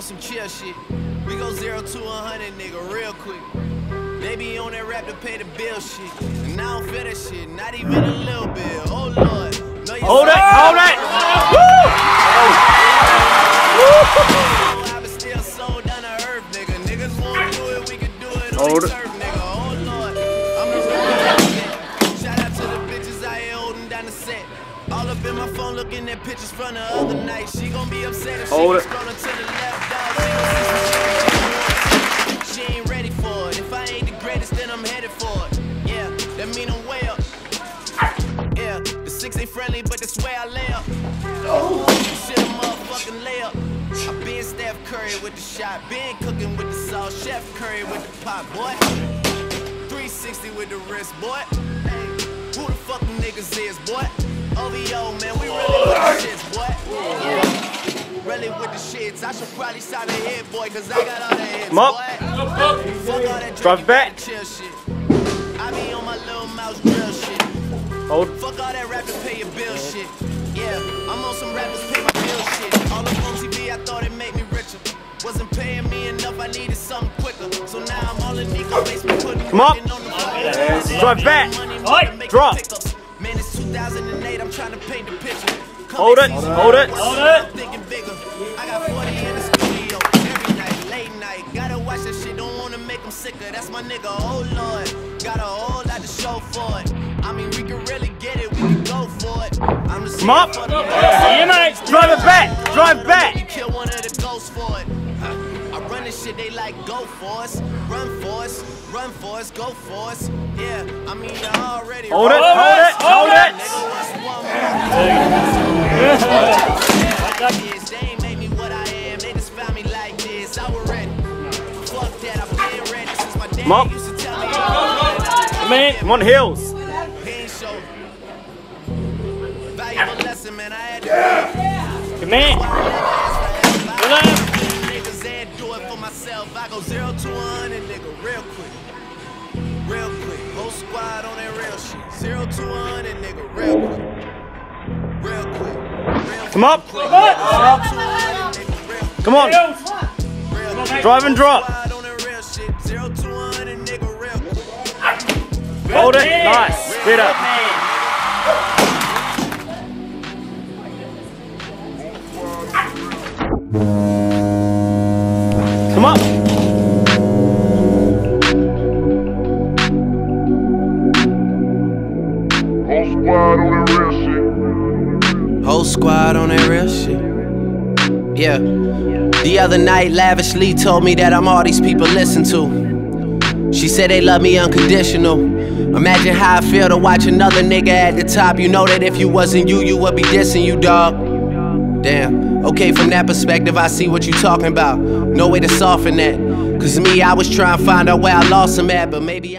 on some chill shit. We go zero to a hundred, nigga, real quick. They be on that rap to pay the bill shit. And I don't feel that shit, not even a little bit. Oh lord. You Hold it, hold it. I been still sold down to earth, nigga. Niggas wanna do it, we can do it on Hold the it. turf, nigga. Oh lord, I'm the Shout out to the bitches out holding down the set. All up in my phone looking at pictures from the other night. She gon' be upset if she Hold keep it. scrolling to the left, Yeah, ain't friendly, but that's where I lay up. Shit, a motherfucking layup. I been Steph Curry with the shot, been cooking with the sauce, Chef Curry with the pot, boy. 360 with the wrist, boy. Hey, who the fuck them niggas is, boy? OVO, man, we really with the shits, boy. Yeah, really with the shits. I should probably sign a hit, boy, cause I got all the hits, boy. Fuck all that Drive drinking, back. chill shit. Hold. Fuck all that rap to pay your bill shit. Yeah, I'm on some rappers pay my bill shit. All up on TV, I thought it made me richer. Wasn't paying me enough, I needed something quicker. So now I'm all in Nico basement putting Come up. on the fucking Drive back. Money, Oi, drop. pickups. Man, it's 2008, I'm trying to paint the picture. Come Hold and it, hold it. Hold it. Thinking bigger. I got 40 in the studio every night, late night. Gotta watch that shit, don't wanna make them sicker. That's my nigga, oh lord. Got a whole lot to show for it. I mean, we can really get it, we can go for it. I'm just Come up. here for the you, mate. Drive it back. Drive you back. kill one of the ghosts for it. I run this shit, they like go for us, run for us, run for us, go for us. Yeah, I mean you already. Hold it, hold it, hold it. Nigga, what's one more? Yes, they had to. Come in. Niggas ain't do it for myself. I go zero to one and nigga real quick. Real quick. Whole squad on that real shit. Zero to one and nigga real quick. Real quick. Come up. real quick. Come on. Drive and drop. Nice. Spit up. Come up. Whole squad on that real shit. Whole squad on that real shit. Yeah. The other night, lavishly told me that I'm all these people listen to. She said they love me unconditional. Imagine how I feel to watch another nigga at the top. You know that if you wasn't you, you would be dissing you, dog. Damn. Okay, from that perspective, I see what you talking about. No way to soften that. Cause me, I was trying to find out where I lost him at, but maybe I.